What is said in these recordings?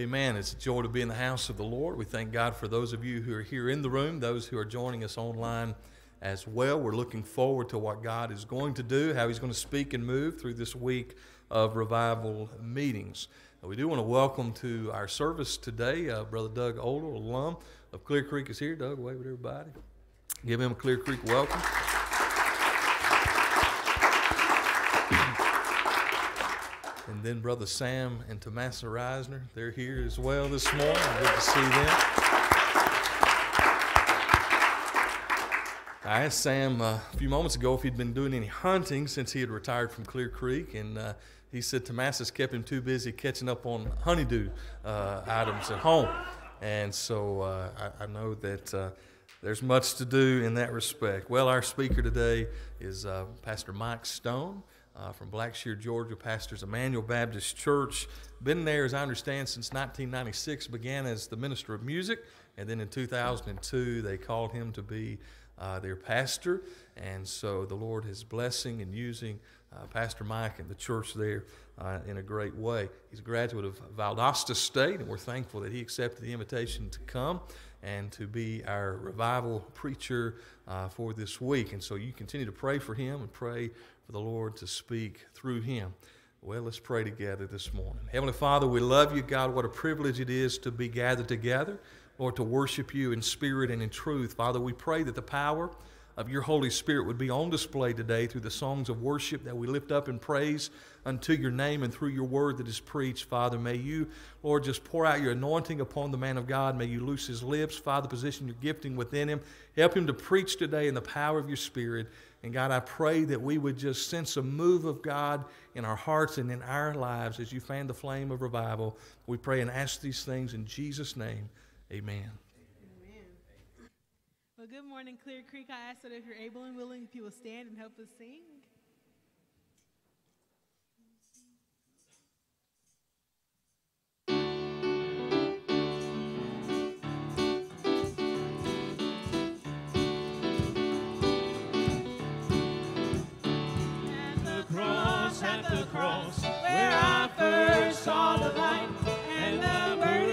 Amen. It's a joy to be in the house of the Lord. We thank God for those of you who are here in the room, those who are joining us online as well. We're looking forward to what God is going to do, how He's going to speak and move through this week of revival meetings. We do want to welcome to our service today uh, Brother Doug Oldle, alum of Clear Creek, is here. Doug, wave at everybody. Give him a Clear Creek welcome. And then Brother Sam and Tomasa Reisner, they're here as well this morning. Good to see them. I asked Sam uh, a few moments ago if he'd been doing any hunting since he had retired from Clear Creek, and uh, he said Tomasa's kept him too busy catching up on honeydew uh, items at home. And so uh, I, I, know that uh, there's much to do in that respect. Well, our speaker today is uh, Pastor Mike Stone uh, from Blackshear, Georgia, pastors Emmanuel Baptist Church. Been there, as I understand, since 1996. Began as the minister of music, and then in 2002 they called him to be uh, their pastor. And so the Lord is blessing and using uh, Pastor Mike and the church there uh, in a great way. He's a graduate of Valdosta State, and we're thankful that he accepted the invitation to come and to be our revival preacher uh, for this week. And so you continue to pray for him and pray for the Lord to speak through him. Well, let's pray together this morning. Heavenly Father, we love you, God. What a privilege it is to be gathered together, Lord, to worship you in spirit and in truth. Father, we pray that the power of your Holy Spirit would be on display today through the songs of worship that we lift up in praise unto your name and through your word that is preached. Father, may you, Lord, just pour out your anointing upon the man of God. May you loose his lips. Father, position your gifting within him. Help him to preach today in the power of your Spirit. And God, I pray that we would just sense a move of God in our hearts and in our lives as you fan the flame of revival. We pray and ask these things in Jesus' name. Amen. Well, good morning, Clear Creek. I ask that if you're able and willing, if you will stand and help us sing. sacred head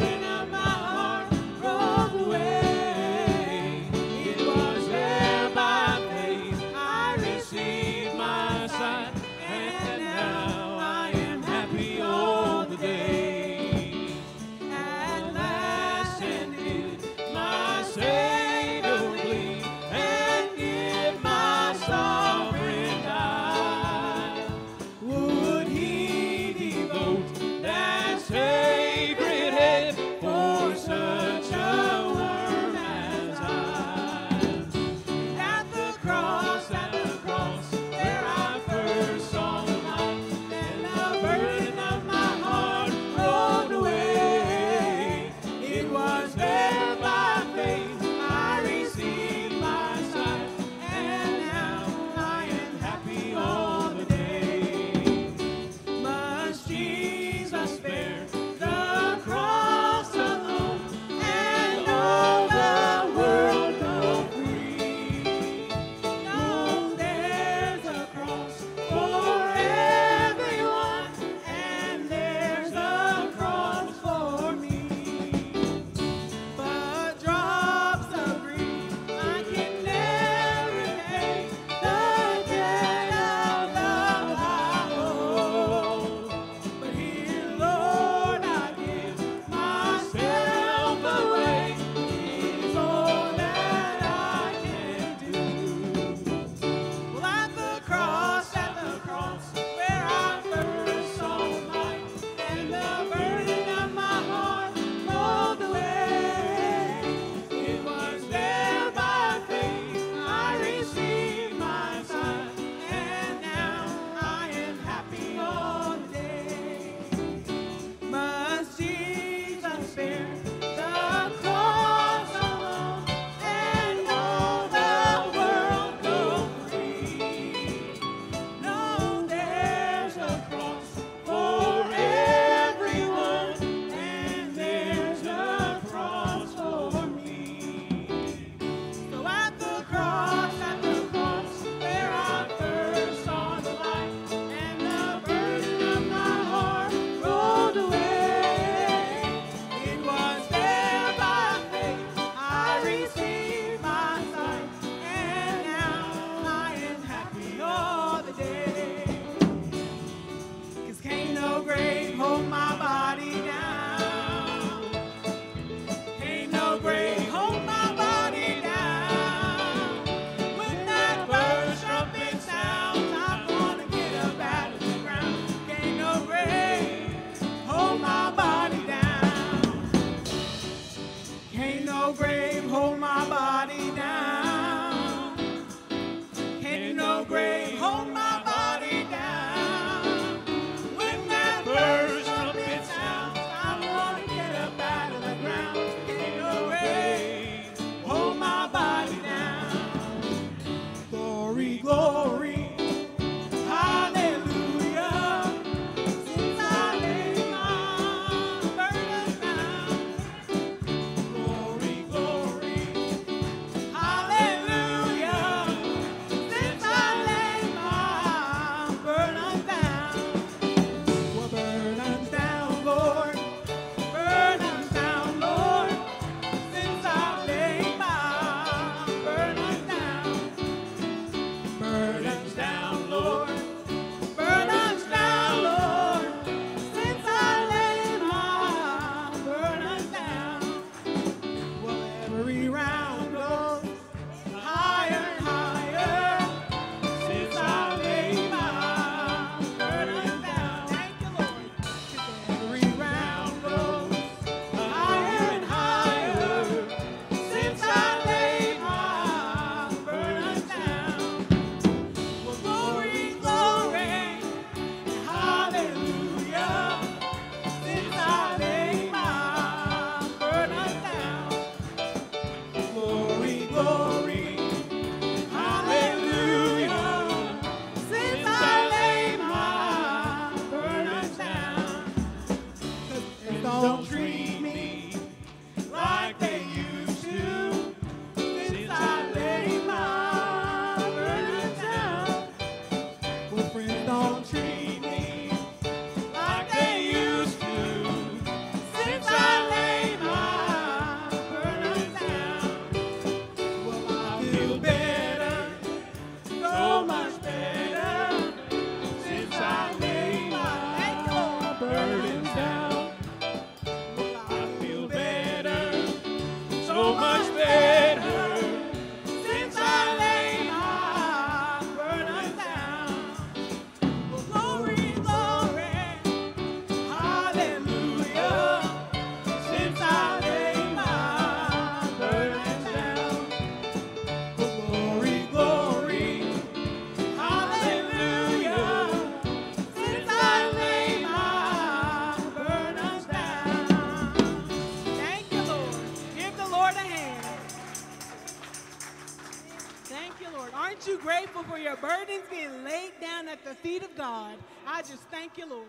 burdens being laid down at the feet of God. I just thank you, Lord.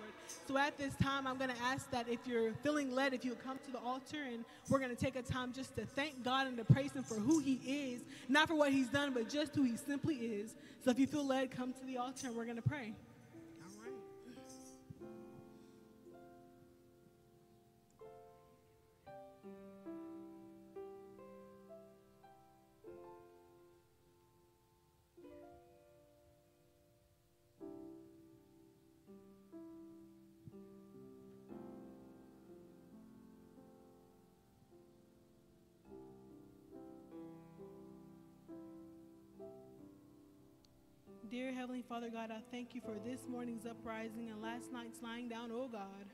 So at this time, I'm going to ask that if you're feeling led, if you would come to the altar and we're going to take a time just to thank God and to praise Him for who He is, not for what He's done, but just who He simply is. So if you feel led, come to the altar and we're going to pray. Dear Heavenly Father, God, I thank you for this morning's uprising and last night's lying down, oh God.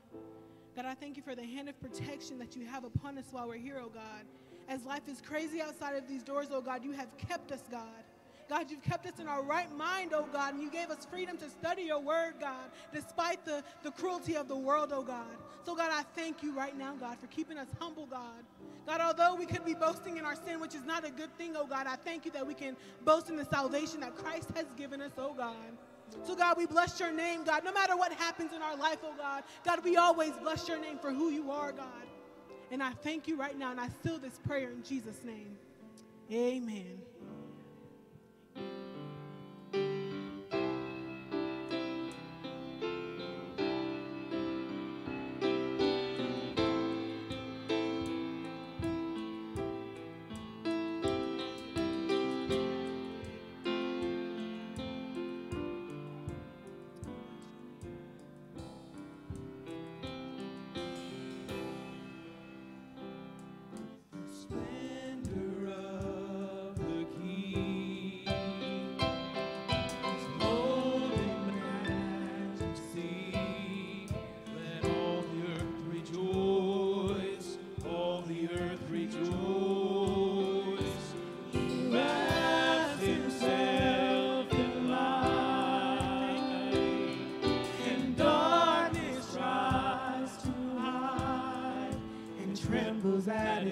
God, I thank you for the hand of protection that you have upon us while we're here, oh God. As life is crazy outside of these doors, oh God, you have kept us, God. God, you've kept us in our right mind, oh God, and you gave us freedom to study your word, God, despite the, the cruelty of the world, oh God. So, God, I thank you right now, God, for keeping us humble, God. God, although we could be boasting in our sin, which is not a good thing, oh God, I thank you that we can boast in the salvation that Christ has given us, oh God. So, God, we bless your name, God. No matter what happens in our life, oh God, God, we always bless your name for who you are, God. And I thank you right now, and I seal this prayer in Jesus' name. Amen.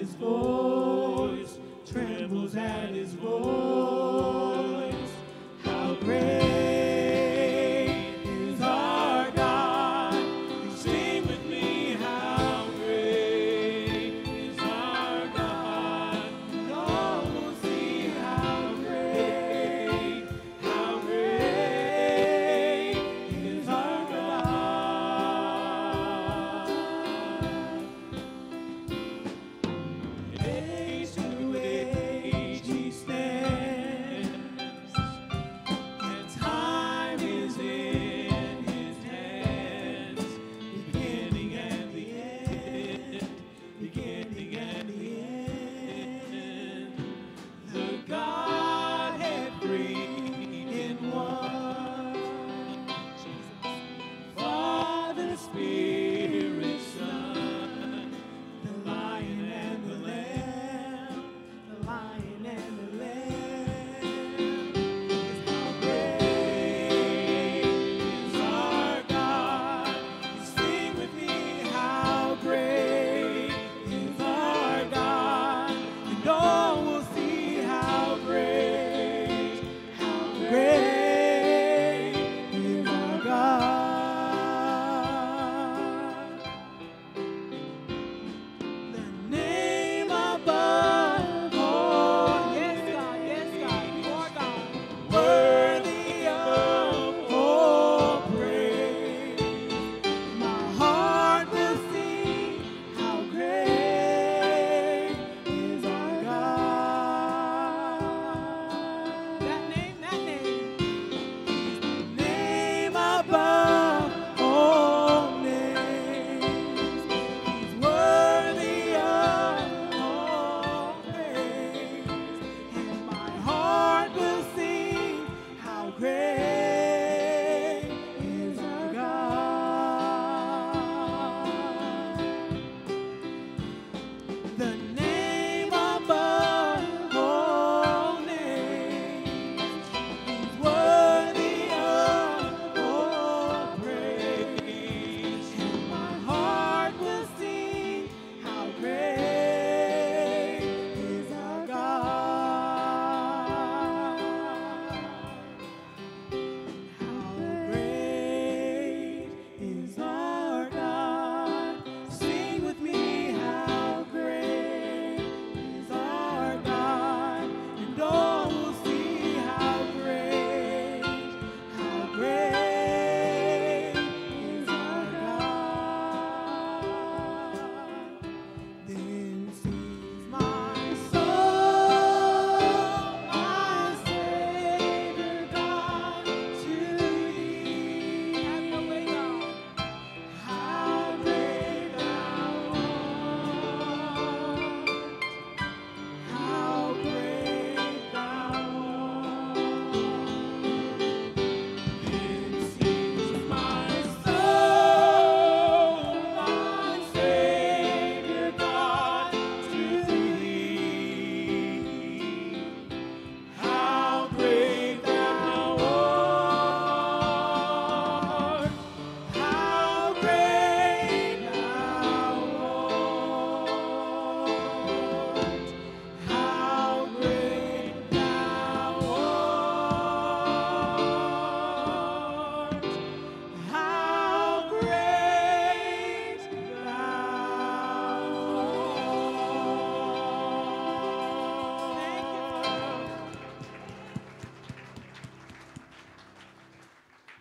His voice, trembles at his voice.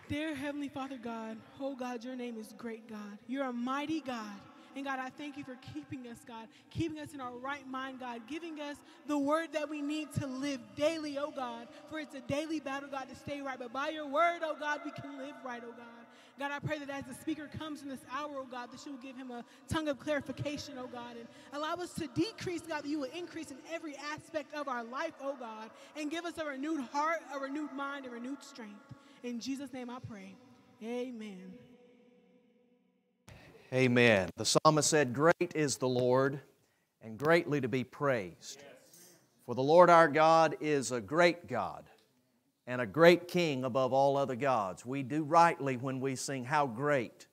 Heavenly Father God, oh God, your name is great, God. You're a mighty God. And God, I thank you for keeping us, God, keeping us in our right mind, God, giving us the word that we need to live daily, oh God. For it's a daily battle, God, to stay right. But by your word, oh God, we can live right, oh God. God, I pray that as the speaker comes in this hour, oh God, that you will give him a tongue of clarification, oh God, and allow us to decrease, God, that you will increase in every aspect of our life, oh God, and give us a renewed heart, a renewed mind, a renewed strength. In Jesus' name I pray. Amen. Amen. The psalmist said, Great is the Lord and greatly to be praised. For the Lord our God is a great God and a great King above all other gods. We do rightly when we sing, How Great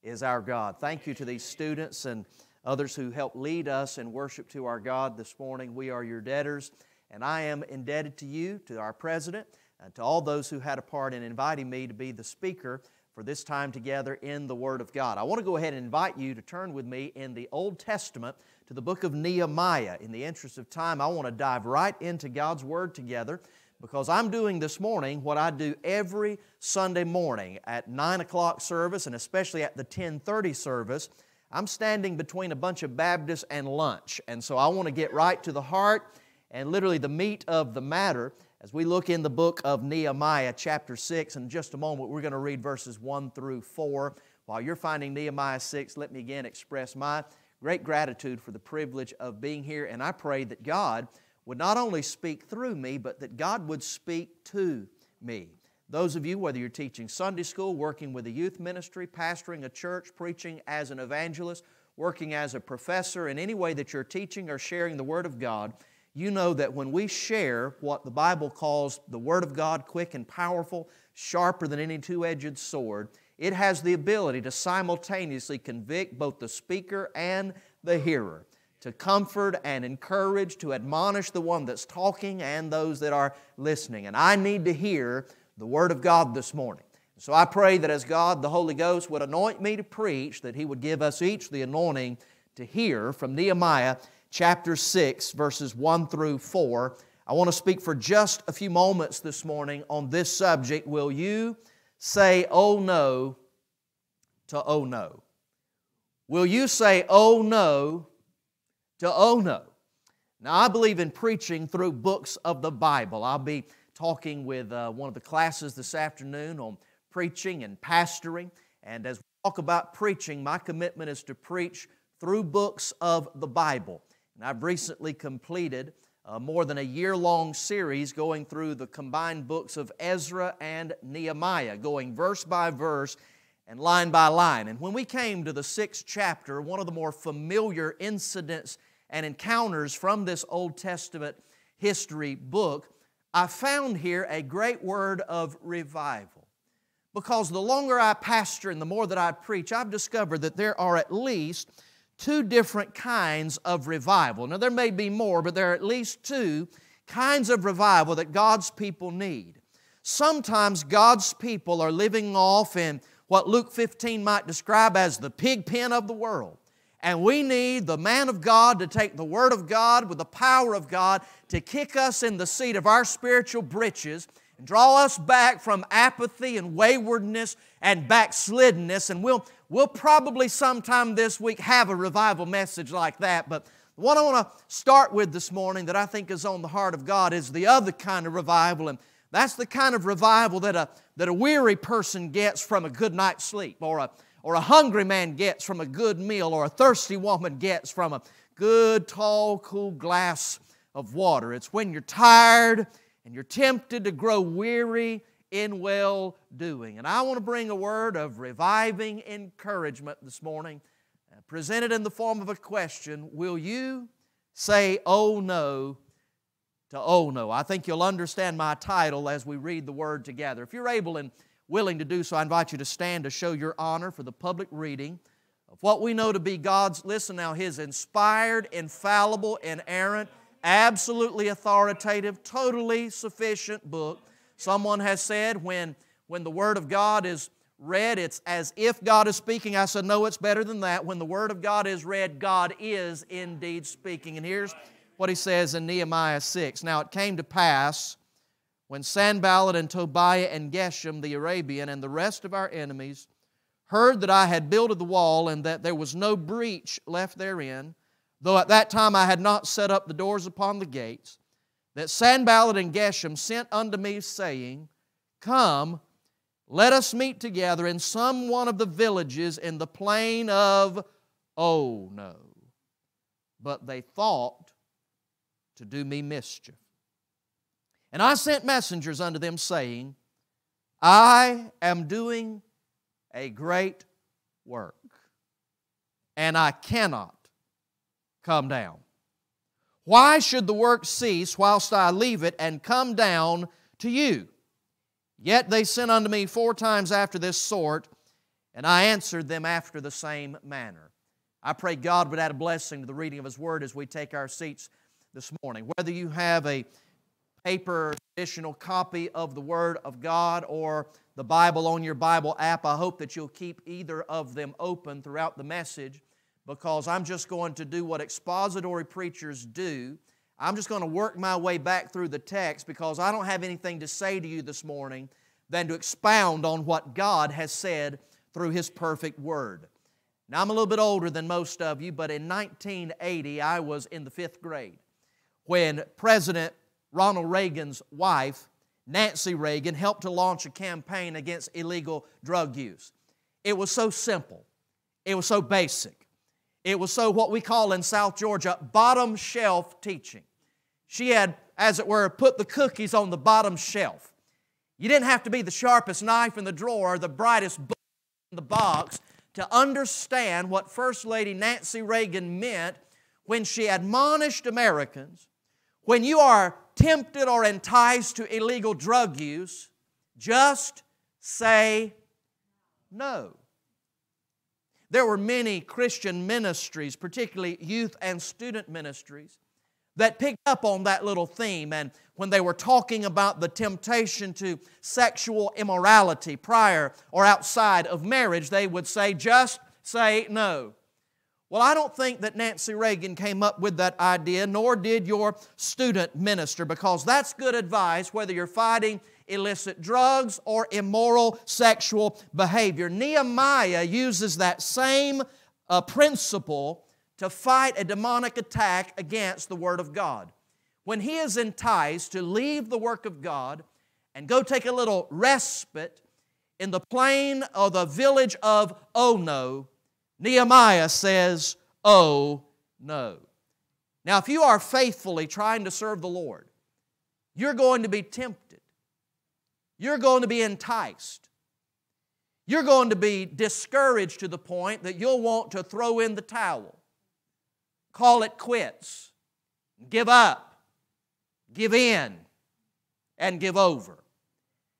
is Our God. Thank you to these students and others who helped lead us in worship to our God this morning. We are your debtors, and I am indebted to you, to our president, and to all those who had a part in inviting me to be the speaker for this time together in the Word of God. I want to go ahead and invite you to turn with me in the Old Testament to the book of Nehemiah. In the interest of time, I want to dive right into God's Word together because I'm doing this morning what I do every Sunday morning at 9 o'clock service and especially at the 1030 service. I'm standing between a bunch of Baptists and lunch, and so I want to get right to the heart and literally the meat of the matter as we look in the book of Nehemiah, chapter 6, in just a moment, we're going to read verses 1 through 4. While you're finding Nehemiah 6, let me again express my great gratitude for the privilege of being here, and I pray that God would not only speak through me, but that God would speak to me. Those of you, whether you're teaching Sunday school, working with a youth ministry, pastoring a church, preaching as an evangelist, working as a professor, in any way that you're teaching or sharing the Word of God, you know that when we share what the Bible calls the Word of God, quick and powerful, sharper than any two edged sword, it has the ability to simultaneously convict both the speaker and the hearer, to comfort and encourage, to admonish the one that's talking and those that are listening. And I need to hear the Word of God this morning. So I pray that as God, the Holy Ghost, would anoint me to preach, that He would give us each the anointing to hear from Nehemiah chapter 6, verses 1 through 4. I want to speak for just a few moments this morning on this subject. Will you say, oh no, to oh no? Will you say, oh no, to oh no? Now, I believe in preaching through books of the Bible. I'll be talking with uh, one of the classes this afternoon on preaching and pastoring. And as we talk about preaching, my commitment is to preach through books of the Bible. And I've recently completed uh, more than a year long series going through the combined books of Ezra and Nehemiah, going verse by verse and line by line. And when we came to the sixth chapter, one of the more familiar incidents and encounters from this Old Testament history book, I found here a great word of revival. Because the longer I pastor and the more that I preach, I've discovered that there are at least two different kinds of revival. Now, there may be more, but there are at least two kinds of revival that God's people need. Sometimes God's people are living off in what Luke 15 might describe as the pig pen of the world. And we need the man of God to take the Word of God with the power of God to kick us in the seat of our spiritual britches and draw us back from apathy and waywardness and backsliddenness. And we'll, we'll probably sometime this week have a revival message like that. But what I want to start with this morning that I think is on the heart of God is the other kind of revival. And that's the kind of revival that a, that a weary person gets from a good night's sleep, or a, or a hungry man gets from a good meal, or a thirsty woman gets from a good, tall, cool glass of water. It's when you're tired and you're tempted to grow weary in well doing. And I want to bring a word of reviving encouragement this morning, uh, presented in the form of a question Will you say, Oh no, to Oh no? I think you'll understand my title as we read the word together. If you're able and willing to do so, I invite you to stand to show your honor for the public reading of what we know to be God's, listen now, His inspired, infallible, inerrant, absolutely authoritative, totally sufficient book. Someone has said when, when the Word of God is read, it's as if God is speaking. I said, no, it's better than that. When the Word of God is read, God is indeed speaking. And here's what he says in Nehemiah 6. Now it came to pass when Sanballat and Tobiah and Geshem the Arabian and the rest of our enemies heard that I had builded the wall and that there was no breach left therein, though at that time I had not set up the doors upon the gates, that Sanballat and Geshem sent unto me, saying, Come, let us meet together in some one of the villages in the plain of Ono. But they thought to do me mischief. And I sent messengers unto them, saying, I am doing a great work, and I cannot come down. Why should the work cease whilst I leave it and come down to you? Yet they sent unto me four times after this sort, and I answered them after the same manner. I pray God would add a blessing to the reading of His Word as we take our seats this morning. Whether you have a paper traditional copy of the Word of God or the Bible on your Bible app, I hope that you'll keep either of them open throughout the message because I'm just going to do what expository preachers do. I'm just going to work my way back through the text because I don't have anything to say to you this morning than to expound on what God has said through His perfect Word. Now, I'm a little bit older than most of you, but in 1980, I was in the fifth grade when President Ronald Reagan's wife, Nancy Reagan, helped to launch a campaign against illegal drug use. It was so simple, it was so basic. It was so what we call in South Georgia bottom shelf teaching. She had, as it were, put the cookies on the bottom shelf. You didn't have to be the sharpest knife in the drawer the brightest book in the box to understand what First Lady Nancy Reagan meant when she admonished Americans when you are tempted or enticed to illegal drug use, just say no. There were many Christian ministries, particularly youth and student ministries, that picked up on that little theme. And when they were talking about the temptation to sexual immorality prior or outside of marriage, they would say, just say no. Well, I don't think that Nancy Reagan came up with that idea, nor did your student minister, because that's good advice whether you're fighting illicit drugs or immoral sexual behavior. Nehemiah uses that same uh, principle to fight a demonic attack against the Word of God. When he is enticed to leave the work of God and go take a little respite in the plain or the village of Ono, Nehemiah says, Oh no. Now, if you are faithfully trying to serve the Lord, you're going to be tempted. You're going to be enticed. You're going to be discouraged to the point that you'll want to throw in the towel, call it quits, give up, give in, and give over.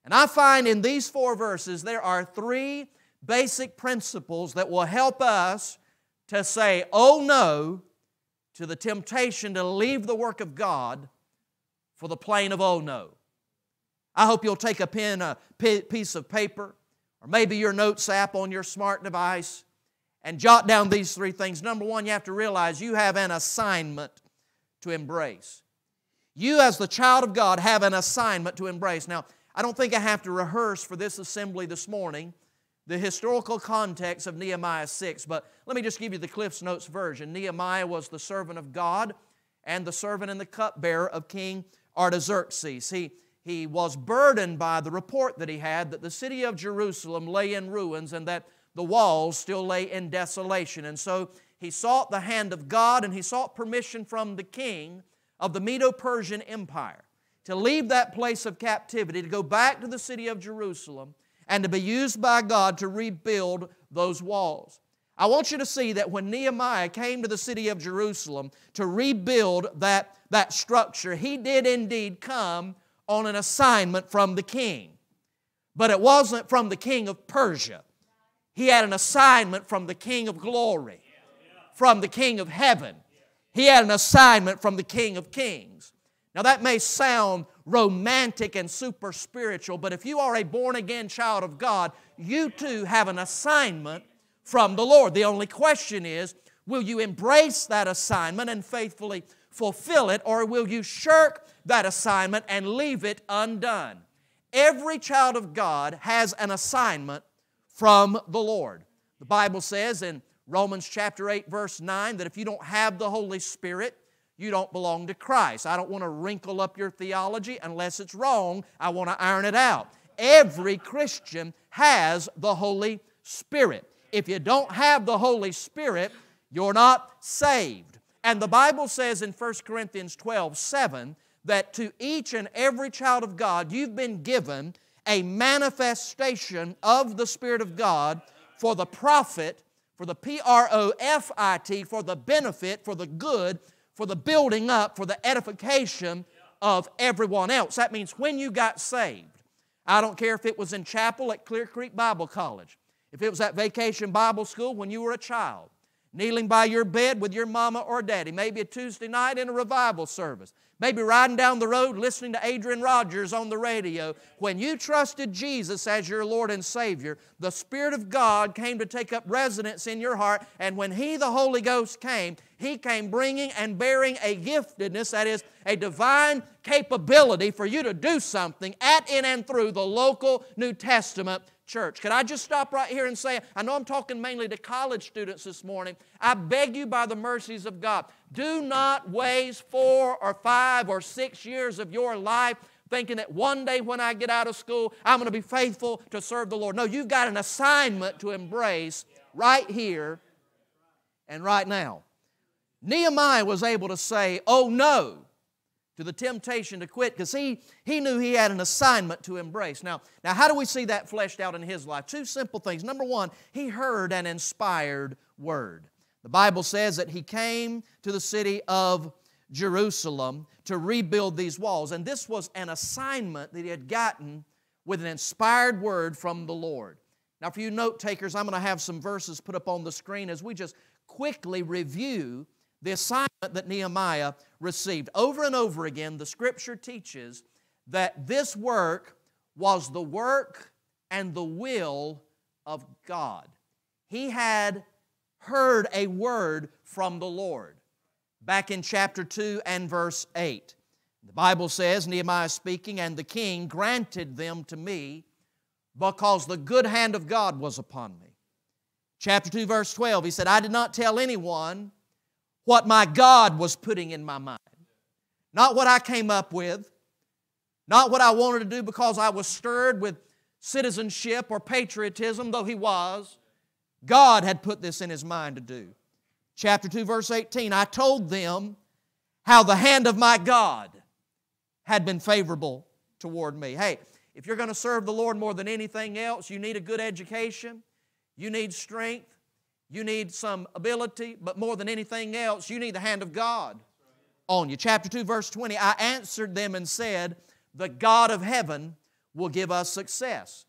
And I find in these four verses there are three basic principles that will help us to say, oh no, to the temptation to leave the work of God for the plain of oh no. I hope you'll take a pen, a piece of paper, or maybe your notes app on your smart device and jot down these three things. Number one, you have to realize you have an assignment to embrace. You, as the child of God, have an assignment to embrace. Now, I don't think I have to rehearse for this assembly this morning the historical context of Nehemiah 6, but let me just give you the Cliff's Notes version. Nehemiah was the servant of God and the servant and the cupbearer of King Artaxerxes. He, he was burdened by the report that he had that the city of Jerusalem lay in ruins and that the walls still lay in desolation. And so he sought the hand of God and he sought permission from the king of the Medo Persian Empire to leave that place of captivity, to go back to the city of Jerusalem and to be used by God to rebuild those walls. I want you to see that when Nehemiah came to the city of Jerusalem to rebuild that, that structure, he did indeed come on an assignment from the king. But it wasn't from the king of Persia. He had an assignment from the king of glory, from the king of heaven. He had an assignment from the king of kings. Now, that may sound romantic and super spiritual, but if you are a born again child of God, you too have an assignment from the Lord. The only question is, will you embrace that assignment and faithfully fulfill it, or will you shirk that assignment and leave it undone? Every child of God has an assignment from the Lord. The Bible says in Romans chapter 8, verse 9, that if you don't have the Holy Spirit, you don't belong to Christ. I don't want to wrinkle up your theology unless it's wrong. I want to iron it out. Every Christian has the Holy Spirit. If you don't have the Holy Spirit, you're not saved. And the Bible says in 1 Corinthians 12 7 that to each and every child of God, you've been given a manifestation of the Spirit of God for the profit, for the P R O F I T, for the benefit, for the good, for the building up, for the edification of everyone else. That means when you got saved, I don't care if it was in chapel at Clear Creek Bible College, if it was at Vacation Bible School when you were a child, kneeling by your bed with your mama or daddy, maybe a Tuesday night in a revival service, maybe riding down the road listening to Adrian Rogers on the radio. When you trusted Jesus as your Lord and Savior, the Spirit of God came to take up residence in your heart, and when He, the Holy Ghost, came, He came bringing and bearing a giftedness, that is, a divine capability for you to do something at, in, and through the local New Testament church. Could I just stop right here and say, I know I'm talking mainly to college students this morning. I beg you by the mercies of God, do not waste four or five or six years of your life thinking that one day when I get out of school, I'm going to be faithful to serve the Lord. No, you've got an assignment to embrace right here and right now. Nehemiah was able to say, Oh no, to the temptation to quit because he, he knew he had an assignment to embrace. Now, now, how do we see that fleshed out in his life? Two simple things. Number one, he heard an inspired word. The Bible says that he came to the city of Jerusalem to rebuild these walls, and this was an assignment that he had gotten with an inspired word from the Lord. Now, for you note takers, I'm going to have some verses put up on the screen as we just quickly review the assignment that Nehemiah received. Over and over again, the scripture teaches that this work was the work and the will of God. He had heard a word from the Lord. Back in chapter 2 and verse 8, the Bible says, Nehemiah speaking, and the king granted them to me because the good hand of God was upon me. Chapter 2, verse 12, he said, I did not tell anyone what my God was putting in my mind. Not what I came up with, not what I wanted to do because I was stirred with citizenship or patriotism, though he was. God had put this in his mind to do. Chapter 2, verse 18 I told them how the hand of my God had been favorable toward me. Hey, if you're going to serve the Lord more than anything else, you need a good education, you need strength, you need some ability, but more than anything else, you need the hand of God on you. Chapter 2, verse 20 I answered them and said, The God of heaven will give us success.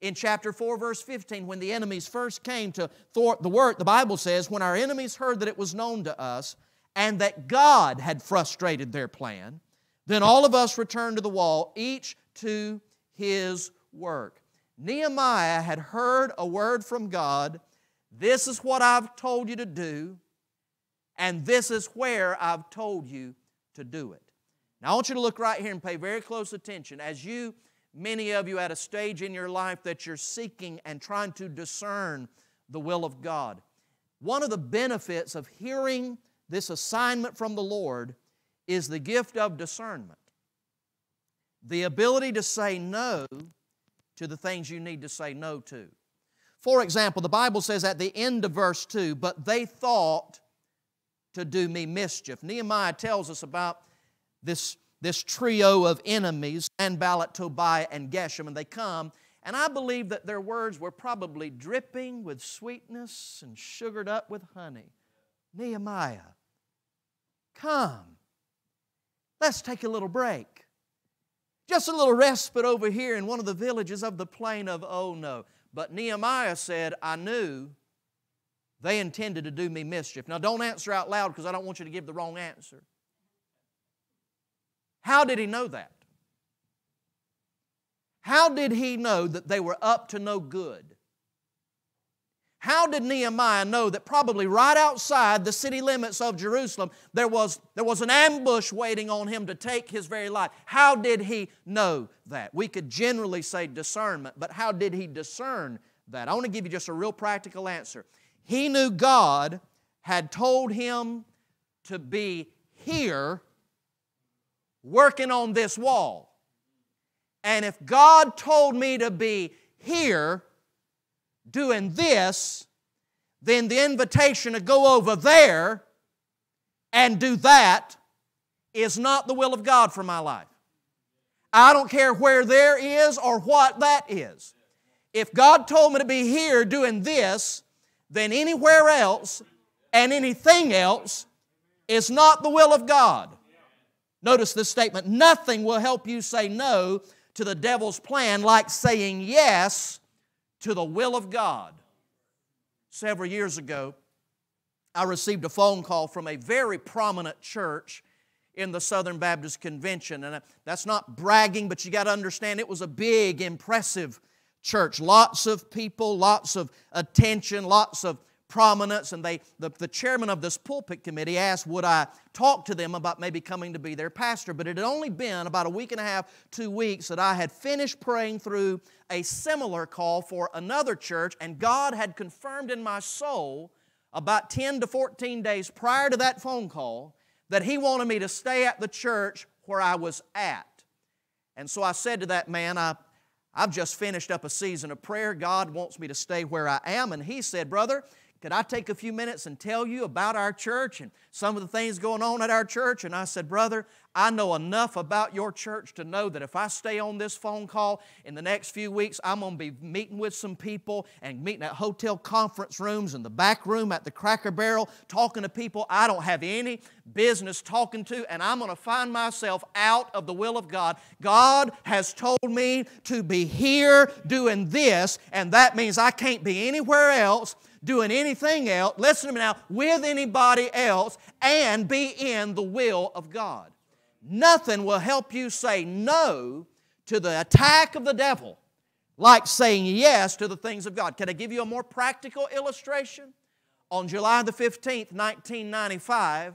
In chapter 4, verse 15, when the enemies first came to thwart the work, the Bible says, When our enemies heard that it was known to us and that God had frustrated their plan, then all of us returned to the wall, each to his work. Nehemiah had heard a word from God this is what I've told you to do, and this is where I've told you to do it. Now, I want you to look right here and pay very close attention as you, many of you, at a stage in your life that you're seeking and trying to discern the will of God. One of the benefits of hearing this assignment from the Lord is the gift of discernment. The ability to say no to the things you need to say no to. For example, the Bible says at the end of verse 2, but they thought to do me mischief. Nehemiah tells us about this, this trio of enemies, Sanballat, Tobiah, and Geshem, and they come, and I believe that their words were probably dripping with sweetness and sugared up with honey. Nehemiah, come, let's take a little break. Just a little respite over here in one of the villages of the plain of Oh no. But Nehemiah said, I knew they intended to do me mischief. Now, don't answer out loud because I don't want you to give the wrong answer. How did he know that? How did he know that they were up to no good? How did Nehemiah know that probably right outside the city limits of Jerusalem there was, there was an ambush waiting on him to take his very life? How did he know that? We could generally say discernment, but how did he discern that? I want to give you just a real practical answer. He knew God had told him to be here working on this wall. And if God told me to be here doing this, then the invitation to go over there and do that is not the will of God for my life. I don't care where there is or what that is. If God told me to be here doing this, then anywhere else and anything else is not the will of God. Notice this statement nothing will help you say no to the devil's plan like saying yes to the will of God. Several years ago, I received a phone call from a very prominent church in the Southern Baptist Convention. And uh, that's not bragging, but you got to understand it was a big, impressive church. Lots of people, lots of attention, lots of prominence, and they, the, the chairman of this pulpit committee asked, Would I talk to them about maybe coming to be their pastor? But it had only been about a week and a half, two weeks, that I had finished praying through a similar call for another church, and God had confirmed in my soul about 10 to 14 days prior to that phone call that He wanted me to stay at the church where I was at. And so I said to that man, I, I've just finished up a season of prayer. God wants me to stay where I am. And he said, Brother, could I take a few minutes and tell you about our church and some of the things going on at our church? And I said, Brother, I know enough about your church to know that if I stay on this phone call in the next few weeks, I'm going to be meeting with some people and meeting at hotel conference rooms and the back room at the Cracker Barrel, talking to people I don't have any business talking to, and I'm going to find myself out of the will of God. God has told me to be here doing this, and that means I can't be anywhere else doing anything else, listen to me now, with anybody else and be in the will of God. Nothing will help you say no to the attack of the devil like saying yes to the things of God. Can I give you a more practical illustration? On July the 15th, 1995,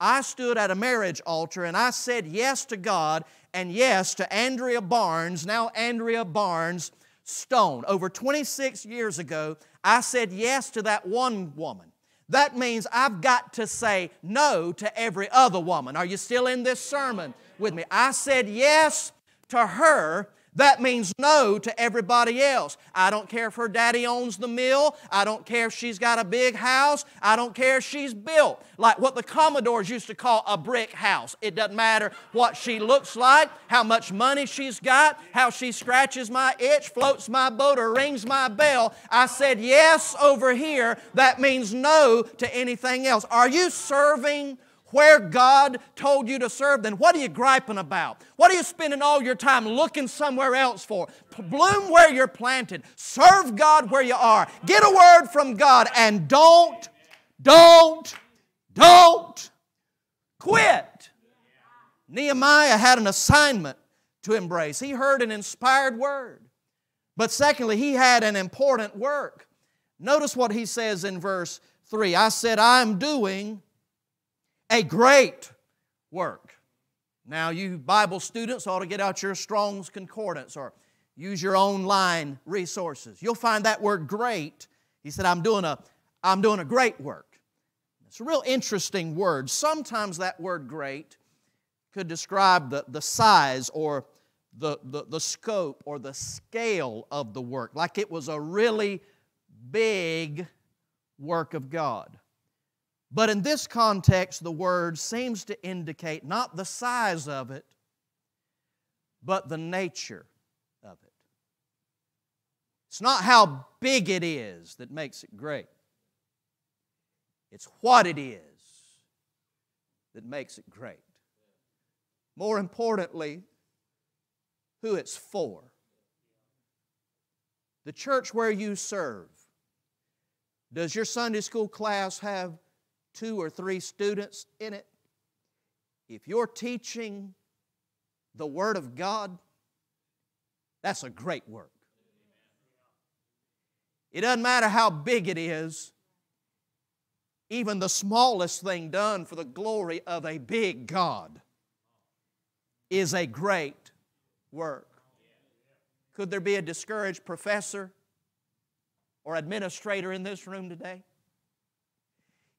I stood at a marriage altar and I said yes to God and yes to Andrea Barnes, now Andrea Barnes Stone. Over 26 years ago, I said yes to that one woman. That means I've got to say no to every other woman. Are you still in this sermon with me? I said yes to her that means no to everybody else. I don't care if her daddy owns the mill. I don't care if she's got a big house. I don't care if she's built like what the Commodores used to call a brick house. It doesn't matter what she looks like, how much money she's got, how she scratches my itch, floats my boat, or rings my bell. I said yes over here. That means no to anything else. Are you serving where God told you to serve, then what are you griping about? What are you spending all your time looking somewhere else for? Bloom where you're planted. Serve God where you are. Get a word from God and don't, don't, don't quit. Nehemiah had an assignment to embrace. He heard an inspired word. But secondly, he had an important work. Notice what he says in verse 3 I said, I'm doing a great work. Now, you Bible students ought to get out your Strong's Concordance or use your online resources. You'll find that word great. He said, I'm doing a, I'm doing a great work. It's a real interesting word. Sometimes that word great could describe the, the size or the, the, the scope or the scale of the work, like it was a really big work of God. But in this context, the word seems to indicate not the size of it, but the nature of it. It's not how big it is that makes it great, it's what it is that makes it great. More importantly, who it's for. The church where you serve. Does your Sunday school class have two or three students in it, if you're teaching the Word of God, that's a great work. It doesn't matter how big it is, even the smallest thing done for the glory of a big God is a great work. Could there be a discouraged professor or administrator in this room today?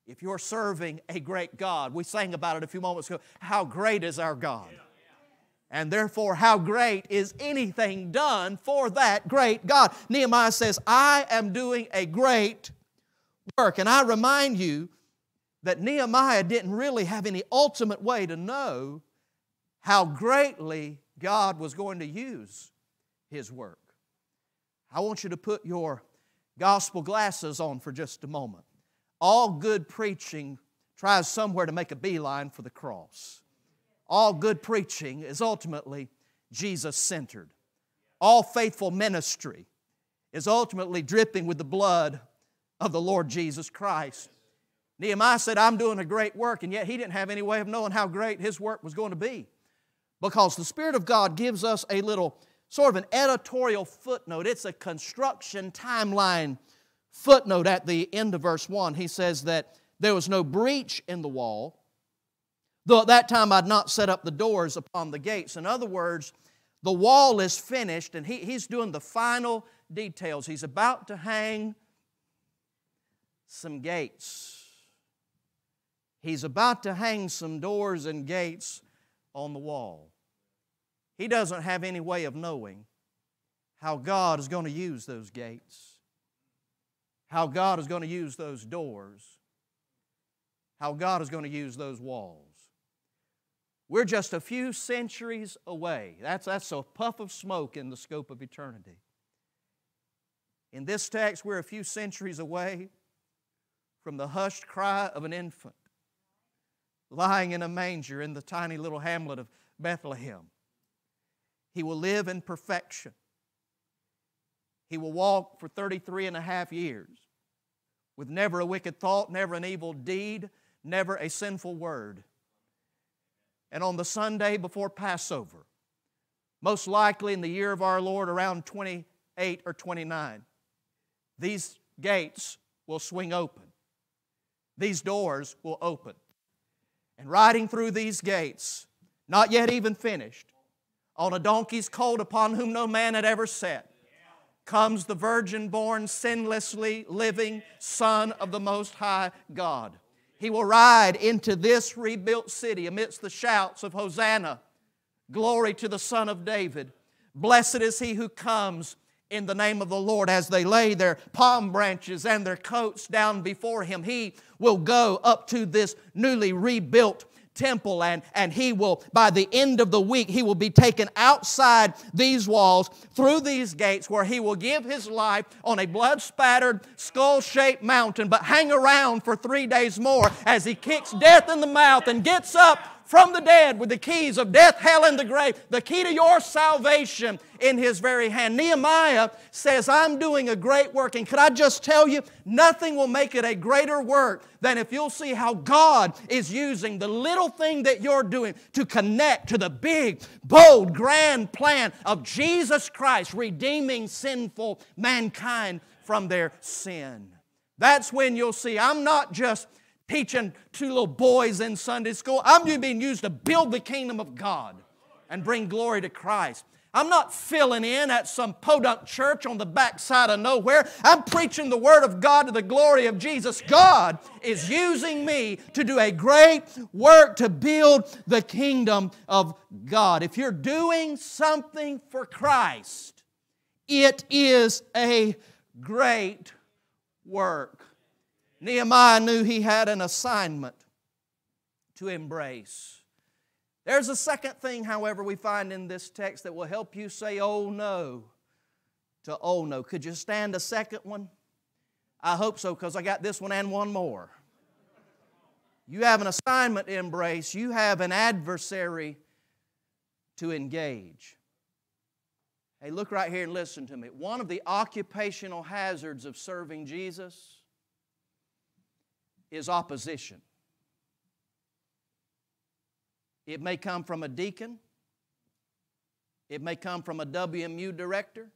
If you're serving a great God, we sang about it a few moments ago. How great is our God? And therefore, how great is anything done for that great God? Nehemiah says, I am doing a great work. And I remind you that Nehemiah didn't really have any ultimate way to know how greatly God was going to use his work. I want you to put your gospel glasses on for just a moment. All good preaching tries somewhere to make a beeline for the cross. All good preaching is ultimately Jesus centered. All faithful ministry is ultimately dripping with the blood of the Lord Jesus Christ. Nehemiah said, I'm doing a great work, and yet he didn't have any way of knowing how great his work was going to be. Because the Spirit of God gives us a little sort of an editorial footnote. It's a construction timeline footnote at the end of verse 1. He says that there was no breach in the wall, though at that time I'd not set up the doors upon the gates. In other words, the wall is finished and he, he's doing the final details. He's about to hang some gates. He's about to hang some doors and gates on the wall. He doesn't have any way of knowing how God is going to use those gates, how God is going to use those doors, how God is going to use those walls. We're just a few centuries away. That's, that's a puff of smoke in the scope of eternity. In this text, we're a few centuries away from the hushed cry of an infant lying in a manger in the tiny little hamlet of Bethlehem. He will live in perfection. He will walk for 33 and a half years with never a wicked thought, never an evil deed, never a sinful word. And on the Sunday before Passover, most likely in the year of our Lord around 28 or 29, these gates will swing open. These doors will open. And riding through these gates, not yet even finished, on a donkey's colt upon whom no man had ever sat, comes the virgin born, sinlessly living Son of the Most High God. He will ride into this rebuilt city amidst the shouts of Hosanna, glory to the Son of David. Blessed is he who comes in the name of the Lord as they lay their palm branches and their coats down before him. He will go up to this newly rebuilt temple and, and he will, by the end of the week, he will be taken outside these walls through these gates where he will give his life on a blood spattered, skull shaped mountain, but hang around for three days more as he kicks death in the mouth and gets up from the dead with the keys of death, hell, and the grave, the key to your salvation in his very hand. Nehemiah says, I'm doing a great work. And could I just tell you, nothing will make it a greater work than if you'll see how God is using the little thing that you're doing to connect to the big, bold, grand plan of Jesus Christ redeeming sinful mankind from their sin. That's when you'll see I'm not just teaching two little boys in Sunday school. I'm being used to build the kingdom of God and bring glory to Christ. I'm not filling in at some podunk church on the backside of nowhere. I'm preaching the Word of God to the glory of Jesus. God is using me to do a great work to build the kingdom of God. If you're doing something for Christ, it is a great work. Nehemiah knew he had an assignment to embrace. There's a second thing, however, we find in this text that will help you say, oh no, to oh no. Could you stand a second one? I hope so, because I got this one and one more. You have an assignment to embrace, you have an adversary to engage. Hey, look right here and listen to me. One of the occupational hazards of serving Jesus is opposition. It may come from a deacon, it may come from a WMU director,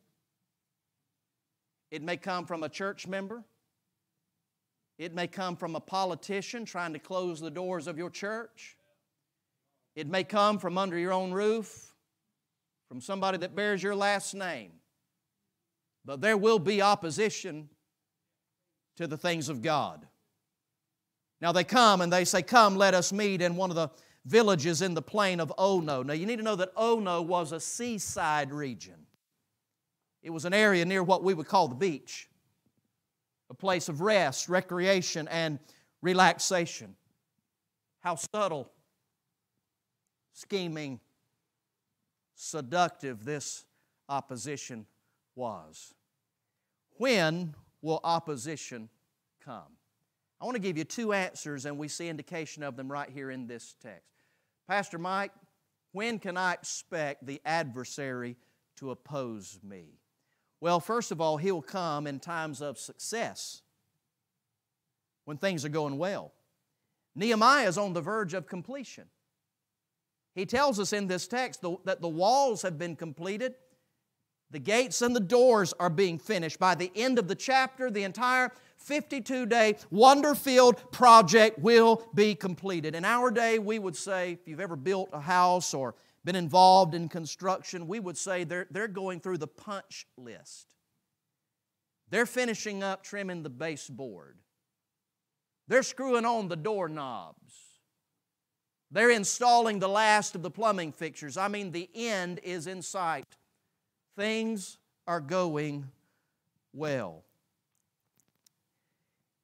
It may come from a church member. It may come from a politician trying to close the doors of your church. It may come from under your own roof, from somebody that bears your last name. But there will be opposition to the things of God. Now they come and they say, Come, let us meet in one of the villages in the plain of Ono. Now you need to know that Ono was a seaside region. It was an area near what we would call the beach, a place of rest, recreation, and relaxation. How subtle, scheming, seductive this opposition was. When will opposition come? I want to give you two answers, and we see indication of them right here in this text. Pastor Mike, when can I expect the adversary to oppose me? Well, first of all, he'll come in times of success, when things are going well. Nehemiah is on the verge of completion. He tells us in this text that the walls have been completed, the gates and the doors are being finished. By the end of the chapter, the entire 52 day wonder filled project will be completed. In our day, we would say, if you've ever built a house or been involved in construction, we would say they're, they're going through the punch list. They're finishing up trimming the baseboard. They're screwing on the doorknobs. They're installing the last of the plumbing fixtures. I mean, the end is in sight. Things are going well.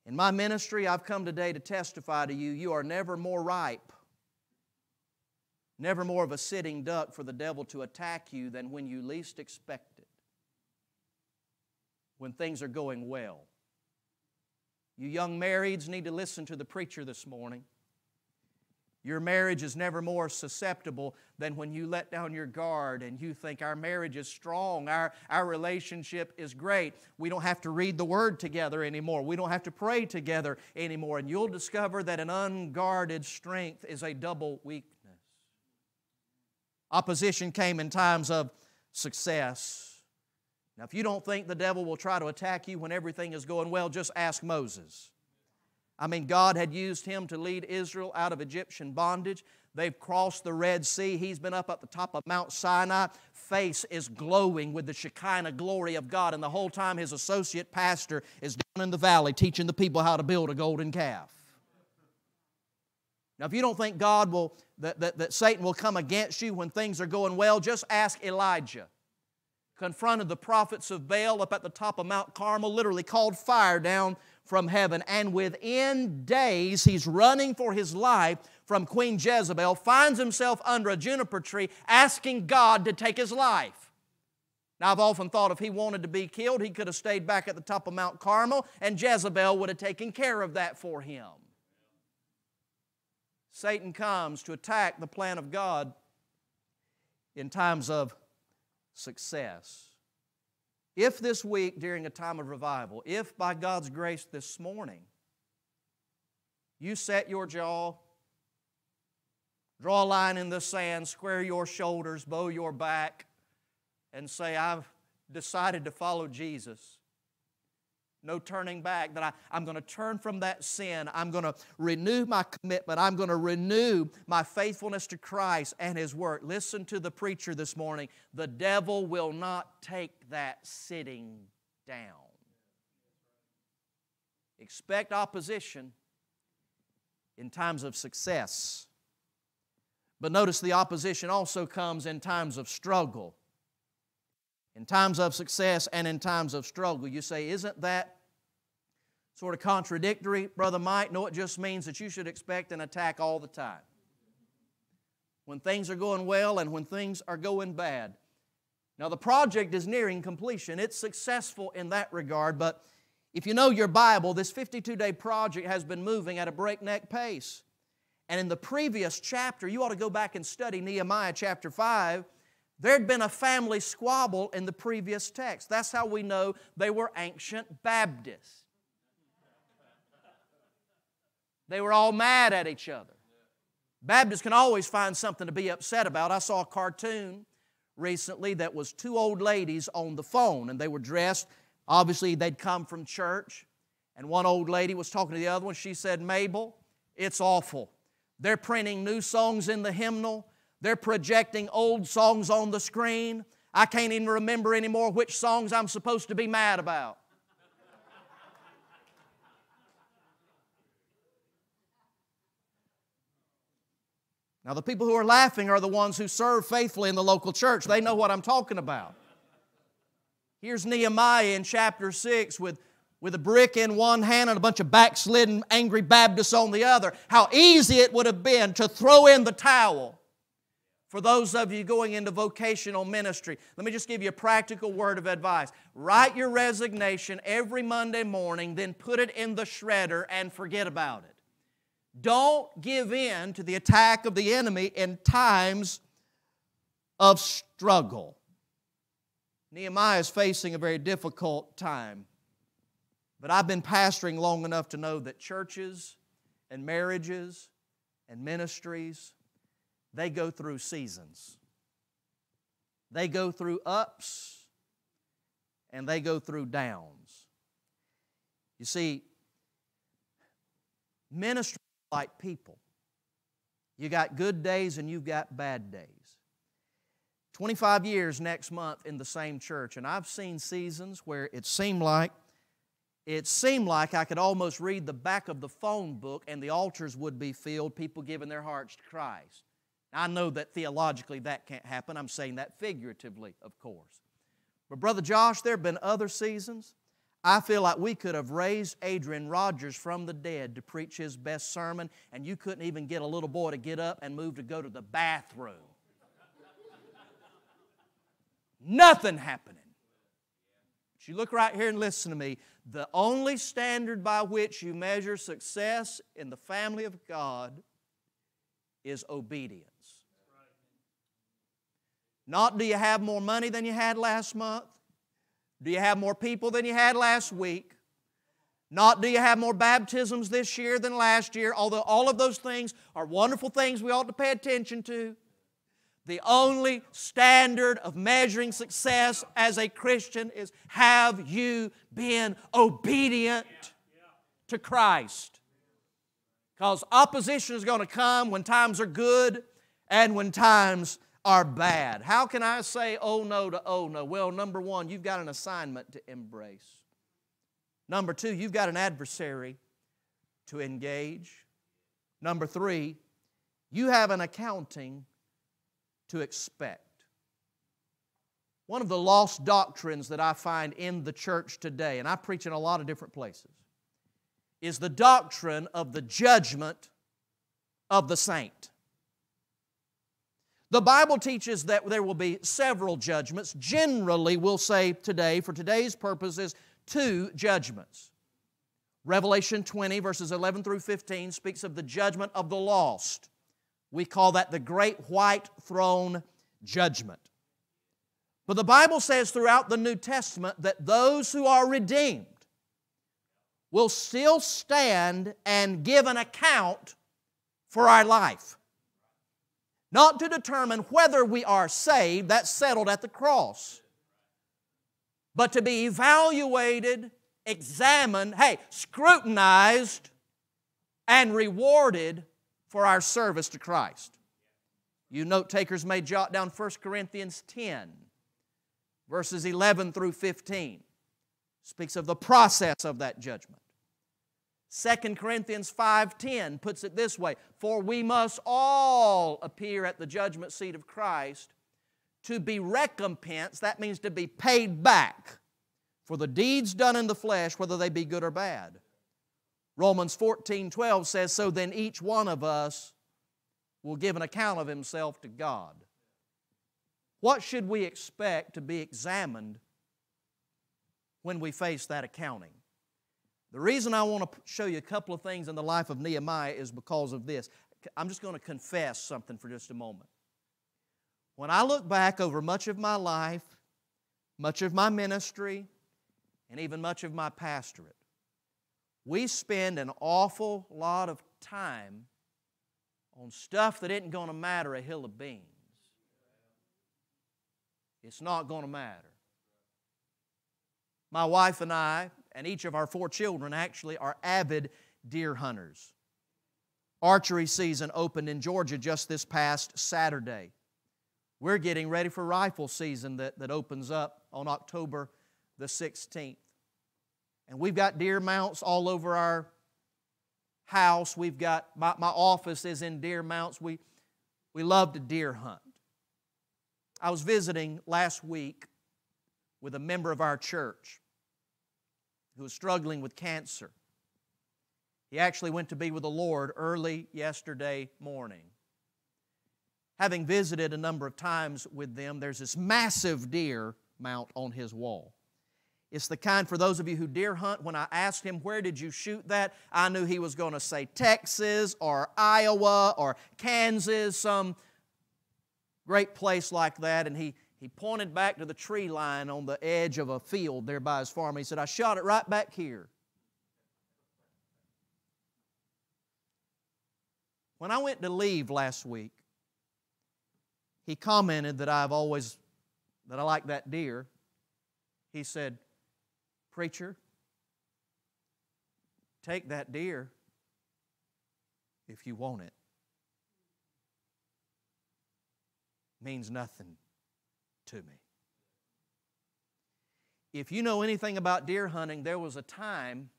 In my ministry, I've come today to testify to you you are never more ripe, never more of a sitting duck for the devil to attack you than when you least expect it, when things are going well. You young marrieds need to listen to the preacher this morning. Your marriage is never more susceptible than when you let down your guard and you think our marriage is strong, our, our relationship is great. We don't have to read the Word together anymore, we don't have to pray together anymore. And you'll discover that an unguarded strength is a double weakness. Opposition came in times of success. Now, if you don't think the devil will try to attack you when everything is going well, just ask Moses. I mean, God had used him to lead Israel out of Egyptian bondage. They've crossed the Red Sea. He's been up at the top of Mount Sinai. Face is glowing with the Shekinah glory of God. And the whole time, his associate pastor is down in the valley teaching the people how to build a golden calf. Now, if you don't think God will, that, that, that Satan will come against you when things are going well, just ask Elijah. Confronted the prophets of Baal up at the top of Mount Carmel, literally called fire down from heaven. And within days, he's running for his life from Queen Jezebel, finds himself under a juniper tree asking God to take his life. Now, I've often thought if he wanted to be killed, he could have stayed back at the top of Mount Carmel, and Jezebel would have taken care of that for him. Satan comes to attack the plan of God in times of success. If this week, during a time of revival, if by God's grace this morning, you set your jaw, draw a line in the sand, square your shoulders, bow your back, and say, I've decided to follow Jesus, no turning back, that I, I'm going to turn from that sin. I'm going to renew my commitment. I'm going to renew my faithfulness to Christ and His Word. Listen to the preacher this morning. The devil will not take that sitting down. Expect opposition in times of success. But notice the opposition also comes in times of struggle. In times of success and in times of struggle. You say, isn't that sort of contradictory, Brother Mike? No, it just means that you should expect an attack all the time. When things are going well and when things are going bad. Now, the project is nearing completion. It's successful in that regard, but if you know your Bible, this 52 day project has been moving at a breakneck pace. And in the previous chapter, you ought to go back and study Nehemiah chapter 5. There'd been a family squabble in the previous text. That's how we know they were ancient Baptists. They were all mad at each other. Baptists can always find something to be upset about. I saw a cartoon recently that was two old ladies on the phone, and they were dressed Obviously, they'd come from church, and one old lady was talking to the other one. She said, Mabel, it's awful. They're printing new songs in the hymnal, they're projecting old songs on the screen. I can't even remember anymore which songs I'm supposed to be mad about. Now, the people who are laughing are the ones who serve faithfully in the local church. They know what I'm talking about. Here's Nehemiah in chapter 6 with, with a brick in one hand and a bunch of backslidden, angry Baptists on the other. How easy it would have been to throw in the towel. For those of you going into vocational ministry, let me just give you a practical word of advice. Write your resignation every Monday morning, then put it in the shredder and forget about it. Don't give in to the attack of the enemy in times of struggle. Nehemiah is facing a very difficult time. But I've been pastoring long enough to know that churches and marriages and ministries, they go through seasons. They go through ups and they go through downs. You see, ministry like people. You got good days and you've got bad days. 25 years next month in the same church, and I've seen seasons where it seemed like it seemed like I could almost read the back of the phone book and the altars would be filled, people giving their hearts to Christ. I know that theologically that can't happen. I'm saying that figuratively, of course. But, Brother Josh, there have been other seasons I feel like we could have raised Adrian Rogers from the dead to preach his best sermon, and you couldn't even get a little boy to get up and move to go to the bathroom. Nothing happening. But you look right here and listen to me. The only standard by which you measure success in the family of God is obedience. Not do you have more money than you had last month? Do you have more people than you had last week? Not do you have more baptisms this year than last year, although all of those things are wonderful things we ought to pay attention to. The only standard of measuring success as a Christian is have you been obedient to Christ? Because opposition is going to come when times are good and when times are bad. How can I say oh no to oh no? Well, number one, you've got an assignment to embrace. Number two, you've got an adversary to engage. Number three, you have an accounting to expect. One of the lost doctrines that I find in the church today, and I preach in a lot of different places, is the doctrine of the judgment of the saint. The Bible teaches that there will be several judgments. Generally, we'll say today, for today's purposes, two judgments. Revelation 20, verses 11 through 15, speaks of the judgment of the lost. We call that the great white throne judgment. But the Bible says throughout the New Testament that those who are redeemed will still stand and give an account for our life not to determine whether we are saved, that's settled at the cross, but to be evaluated, examined, hey, scrutinized, and rewarded for our service to Christ. You note takers may jot down 1 Corinthians 10, verses 11 through 15. Speaks of the process of that judgment. 2 Corinthians 5:10 puts it this way, "For we must all appear at the judgment seat of Christ to be recompensed, that means to be paid back for the deeds done in the flesh, whether they be good or bad." Romans 14:12 says, "So then each one of us will give an account of himself to God." What should we expect to be examined when we face that accounting? The reason I want to show you a couple of things in the life of Nehemiah is because of this. I'm just going to confess something for just a moment. When I look back over much of my life, much of my ministry, and even much of my pastorate, we spend an awful lot of time on stuff that isn't going to matter a hill of beans. It's not going to matter. My wife and I, and each of our four children actually, are avid deer hunters. Archery season opened in Georgia just this past Saturday. We're getting ready for rifle season that, that opens up on October the 16th. And we've got deer mounts all over our house. We've got, my, my office is in deer mounts. We, we love to deer hunt. I was visiting last week with a member of our church who was struggling with cancer. He actually went to be with the Lord early yesterday morning. Having visited a number of times with them, there's this massive deer mount on his wall. It's the kind, for those of you who deer hunt, when I asked him, Where did you shoot that? I knew he was going to say Texas or Iowa or Kansas, some great place like that. And he, he pointed back to the tree line on the edge of a field there by his farm. He said, I shot it right back here. When I went to leave last week, he commented that I've always, that I like that deer. He said, Preacher, take that deer if you want it. Means nothing to me. If you know anything about deer hunting, there was a time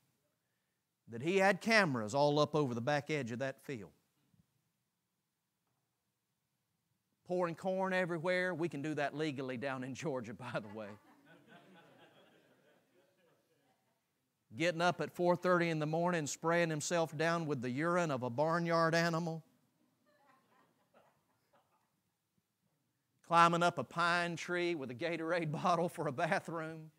that he had cameras all up over the back edge of that field. Pouring corn everywhere. We can do that legally down in Georgia, by the way. getting up at 4:30 in the morning spraying himself down with the urine of a barnyard animal climbing up a pine tree with a Gatorade bottle for a bathroom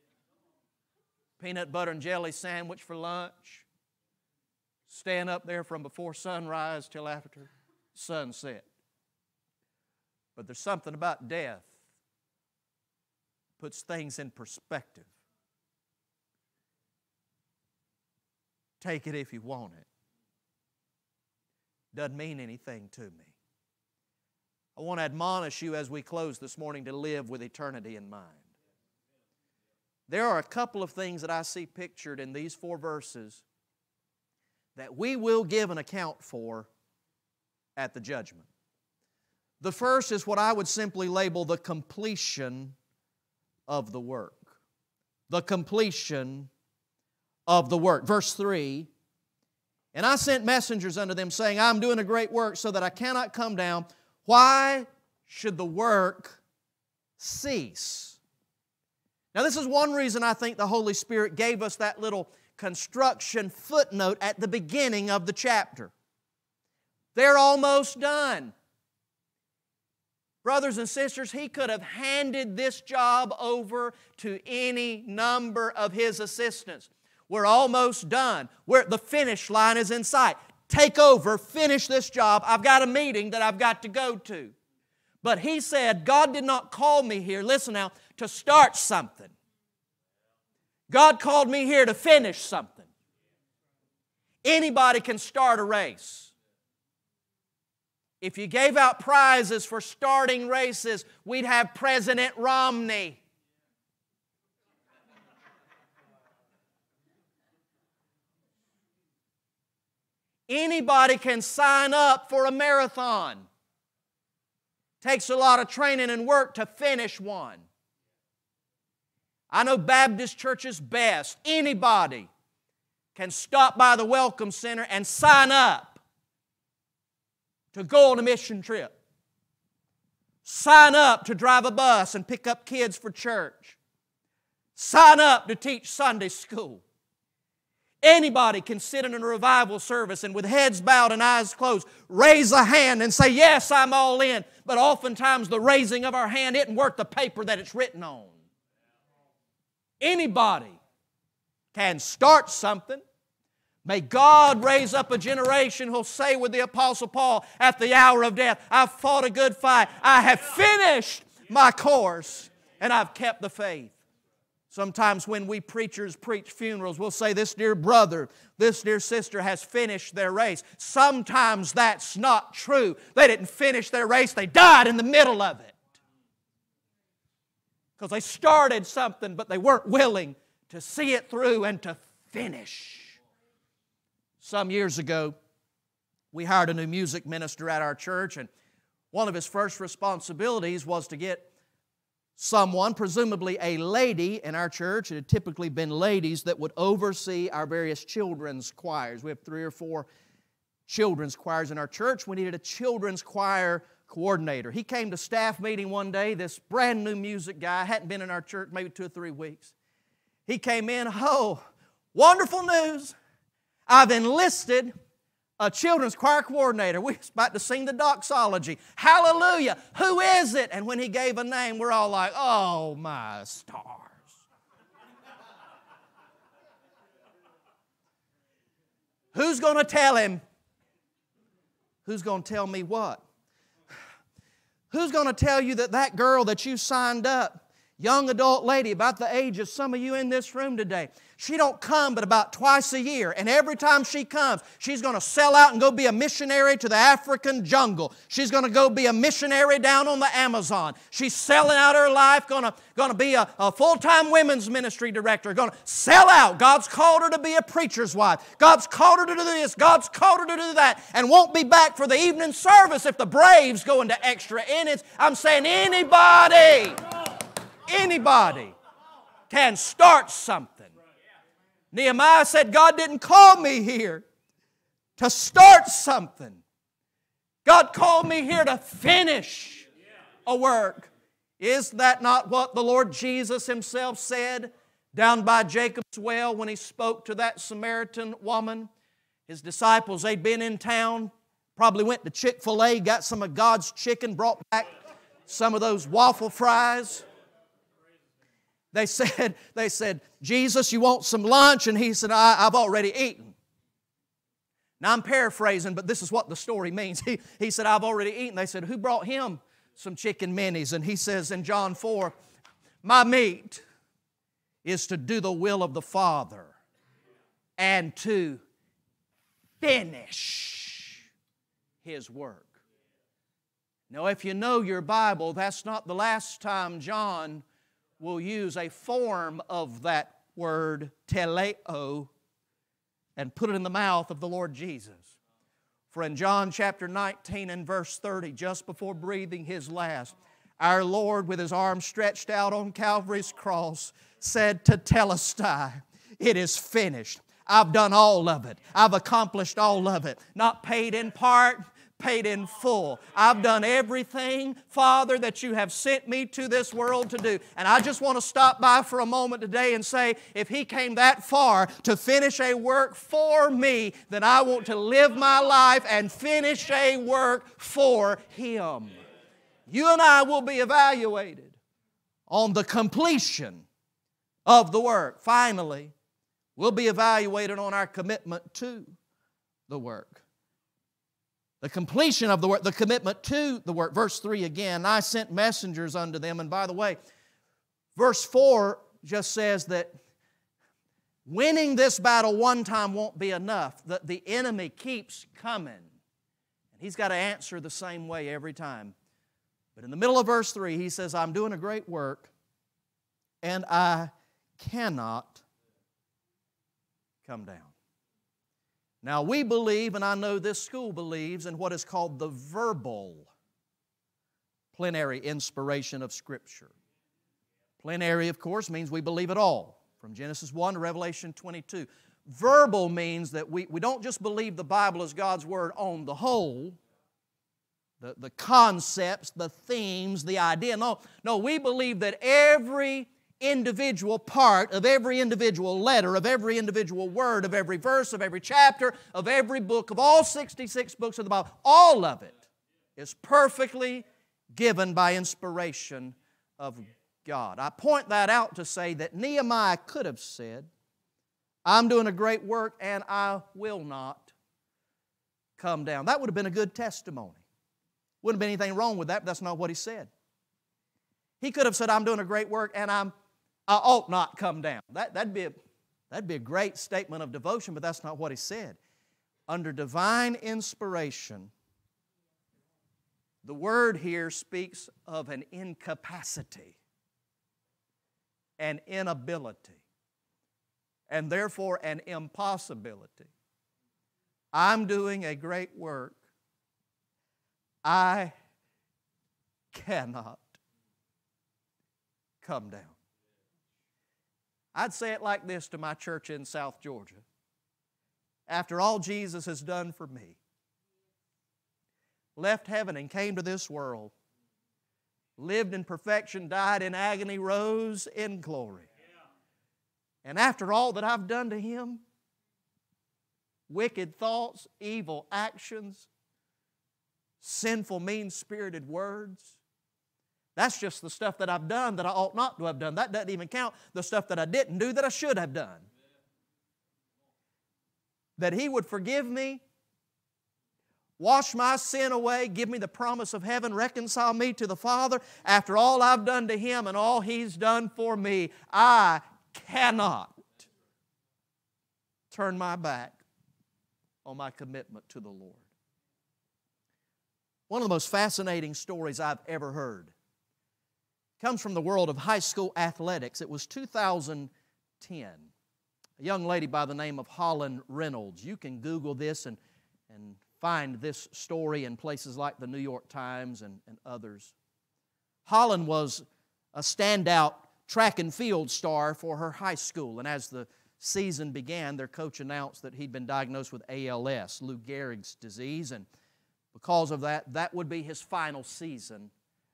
peanut butter and jelly sandwich for lunch staying up there from before sunrise till after sunset but there's something about death puts things in perspective Take it if you want it. Doesn't mean anything to me. I want to admonish you as we close this morning to live with eternity in mind. There are a couple of things that I see pictured in these four verses that we will give an account for at the judgment. The first is what I would simply label the completion of the work. The completion of the work. Verse 3 And I sent messengers unto them, saying, I'm doing a great work, so that I cannot come down. Why should the work cease? Now, this is one reason I think the Holy Spirit gave us that little construction footnote at the beginning of the chapter. They're almost done. Brothers and sisters, he could have handed this job over to any number of his assistants. We're almost done. We're, the finish line is in sight. Take over, finish this job. I've got a meeting that I've got to go to. But he said, God did not call me here, listen now, to start something. God called me here to finish something. Anybody can start a race. If you gave out prizes for starting races, we'd have President Romney. Anybody can sign up for a marathon. Takes a lot of training and work to finish one. I know Baptist churches best. Anybody can stop by the Welcome Center and sign up to go on a mission trip. Sign up to drive a bus and pick up kids for church. Sign up to teach Sunday school. Anybody can sit in a revival service and with heads bowed and eyes closed, raise a hand and say, Yes, I'm all in. But oftentimes the raising of our hand isn't worth the paper that it's written on. Anybody can start something. May God raise up a generation who'll say with the Apostle Paul at the hour of death, I've fought a good fight, I have finished my course, and I've kept the faith. Sometimes when we preachers preach funerals, we'll say, This dear brother, this dear sister has finished their race. Sometimes that's not true. They didn't finish their race, they died in the middle of it. Because they started something, but they weren't willing to see it through and to finish. Some years ago, we hired a new music minister at our church, and one of his first responsibilities was to get someone, presumably a lady in our church, it had typically been ladies, that would oversee our various children's choirs. We have three or four children's choirs in our church. We needed a children's choir coordinator. He came to staff meeting one day, this brand new music guy, hadn't been in our church maybe two or three weeks. He came in, oh, wonderful news. I've enlisted a children's choir coordinator. We was about to sing the doxology. Hallelujah. Who is it? And when he gave a name, we're all like, oh my stars. Who's going to tell him? Who's going to tell me what? Who's going to tell you that that girl that you signed up, young adult lady about the age of some of you in this room today, she don't come but about twice a year. And every time she comes, she's going to sell out and go be a missionary to the African jungle. She's going to go be a missionary down on the Amazon. She's selling out her life, going to, going to be a, a full-time women's ministry director, going to sell out. God's called her to be a preacher's wife. God's called her to do this. God's called her to do that. And won't be back for the evening service if the Braves go into extra innings. I'm saying anybody, anybody can start something. Nehemiah said, God didn't call me here to start something. God called me here to finish a work. Is that not what the Lord Jesus Himself said down by Jacob's well when He spoke to that Samaritan woman? His disciples, they'd been in town, probably went to Chick-fil-A, got some of God's chicken, brought back some of those waffle fries. They said, they said, Jesus, you want some lunch? And he said, I, have already eaten. Now I'm paraphrasing, but this is what the story means. He, he said, I've already eaten. They said, Who brought him some chicken minis? And he says in John 4, My meat is to do the will of the Father and to finish his work. Now, if you know your Bible, that's not the last time John will use a form of that word, teleo, and put it in the mouth of the Lord Jesus. For in John chapter 19 and verse 30, just before breathing his last, our Lord, with his arms stretched out on Calvary's cross, said Tetelestai, It is finished. I've done all of it. I've accomplished all of it. Not paid in part, paid in full. I've done everything, Father, that you have sent me to this world to do. And I just want to stop by for a moment today and say, if He came that far to finish a work for me, then I want to live my life and finish a work for Him. You and I will be evaluated on the completion of the work. Finally, we'll be evaluated on our commitment to the work. The completion of the work, the commitment to the work. Verse 3 again, I sent messengers unto them. And by the way, verse 4 just says that winning this battle one time won't be enough, that the enemy keeps coming. And he's got to answer the same way every time. But in the middle of verse 3, he says, I'm doing a great work, and I cannot come down. Now, we believe, and I know this school believes, in what is called the verbal plenary inspiration of Scripture. Plenary, of course, means we believe it all, from Genesis 1 to Revelation 22. Verbal means that we, we don't just believe the Bible is God's Word on the whole, the, the concepts, the themes, the idea. No, no, we believe that every individual part of every individual letter, of every individual word, of every verse, of every chapter, of every book, of all 66 books of the Bible, all of it is perfectly given by inspiration of God. I point that out to say that Nehemiah could have said, I'm doing a great work and I will not come down. That would have been a good testimony. Wouldn't have been anything wrong with that, but that's not what he said. He could have said, I'm doing a great work and I'm I ought not come down. That, that'd, be a, that'd be a great statement of devotion, but that's not what he said. Under divine inspiration, the word here speaks of an incapacity, an inability. and therefore an impossibility. I'm doing a great work. I cannot come down. I'd say it like this to my church in South Georgia. After all Jesus has done for me, left heaven and came to this world, lived in perfection, died in agony, rose in glory. And after all that I've done to him, wicked thoughts, evil actions, sinful, mean spirited words, that's just the stuff that I've done that I ought not to have done. That doesn't even count the stuff that I didn't do that I should have done. That He would forgive me wash my sin away, give me the promise of heaven, reconcile me to the Father. After all I've done to Him and all He's done for me, I cannot turn my back on my commitment to the Lord. One of the most fascinating stories I've ever heard comes from the world of high school athletics. It was 2010. A young lady by the name of Holland Reynolds. You can Google this and, and find this story in places like the New York Times and, and others. Holland was a standout track and field star for her high school, and as the season began, their coach announced that he'd been diagnosed with ALS, Lou Gehrig's disease, and because of that, that would be his final season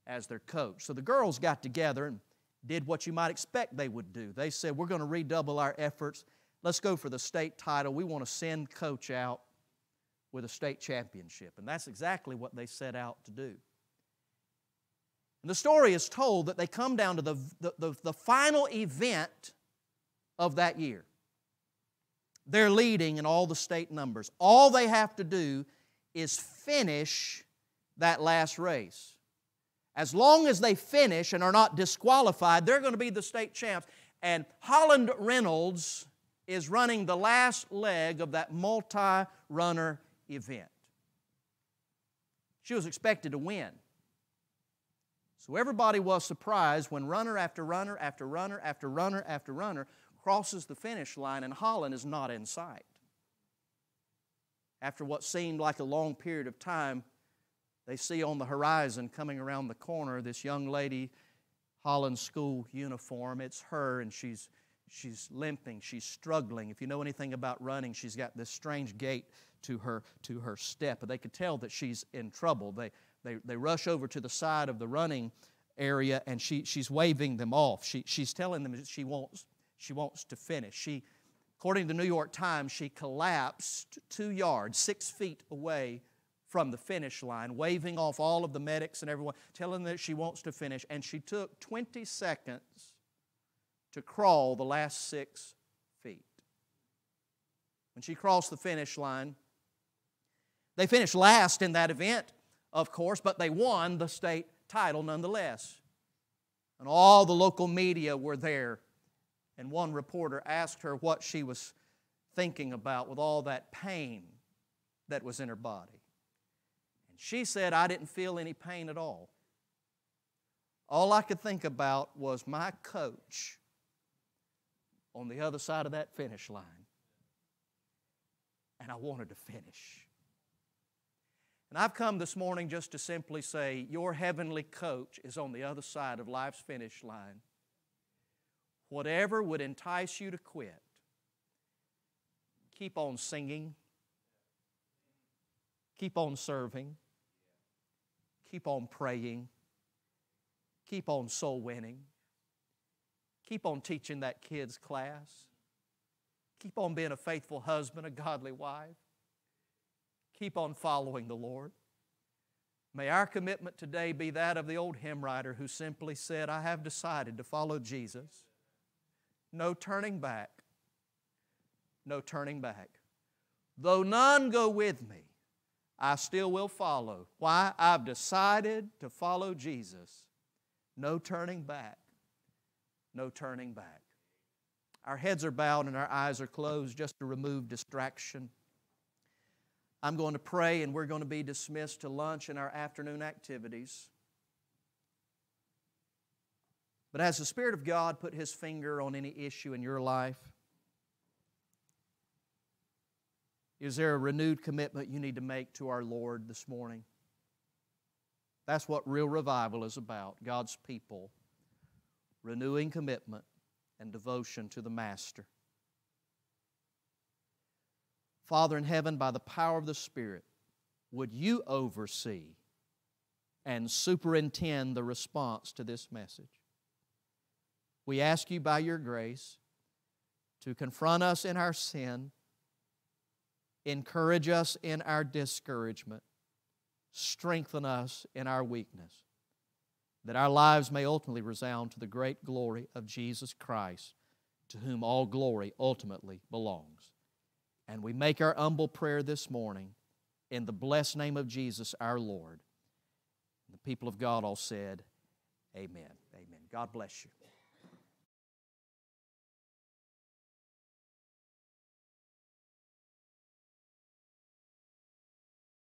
as their coach. So the girls got together and did what you might expect they would do. They said, We're going to redouble our efforts. Let's go for the state title. We want to send coach out with a state championship. And that's exactly what they set out to do. And the story is told that they come down to the, the, the, the final event of that year. They're leading in all the state numbers. All they have to do is finish that last race. As long as they finish and are not disqualified, they're going to be the state champs. And Holland Reynolds is running the last leg of that multi runner event. She was expected to win. So everybody was surprised when runner after runner after runner after runner after runner crosses the finish line and Holland is not in sight. After what seemed like a long period of time, they see on the horizon coming around the corner this young lady, Holland school uniform. It's her, and she's, she's limping, she's struggling. If you know anything about running, she's got this strange gait to her, to her step. They could tell that she's in trouble. They, they, they rush over to the side of the running area and she, she's waving them off. She, she's telling them she wants, she wants to finish. She, according to the New York Times, she collapsed two yards, six feet away from the finish line, waving off all of the medics and everyone, telling them that she wants to finish. And she took 20 seconds to crawl the last six feet. When she crossed the finish line, they finished last in that event, of course, but they won the state title nonetheless. And all the local media were there. And one reporter asked her what she was thinking about with all that pain that was in her body. She said, I didn't feel any pain at all. All I could think about was my coach on the other side of that finish line. And I wanted to finish. And I've come this morning just to simply say, Your heavenly coach is on the other side of life's finish line. Whatever would entice you to quit, keep on singing, keep on serving, keep on praying, keep on soul winning, keep on teaching that kid's class, keep on being a faithful husband, a godly wife keep on following the Lord. May our commitment today be that of the old hymn writer who simply said, I have decided to follow Jesus. No turning back. No turning back. Though none go with me, I still will follow. Why? I've decided to follow Jesus. No turning back. No turning back. Our heads are bowed and our eyes are closed just to remove distraction. I'm going to pray and we're going to be dismissed to lunch and our afternoon activities. But has the Spirit of God put His finger on any issue in your life? Is there a renewed commitment you need to make to our Lord this morning? That's what real revival is about God's people renewing commitment and devotion to the Master. Father in heaven, by the power of the Spirit, would you oversee and superintend the response to this message? We ask you by your grace to confront us in our sin, encourage us in our discouragement, strengthen us in our weakness, that our lives may ultimately resound to the great glory of Jesus Christ, to whom all glory ultimately belongs. And we make our humble prayer this morning in the blessed name of Jesus our Lord. The people of God all said, Amen. Amen. God bless you.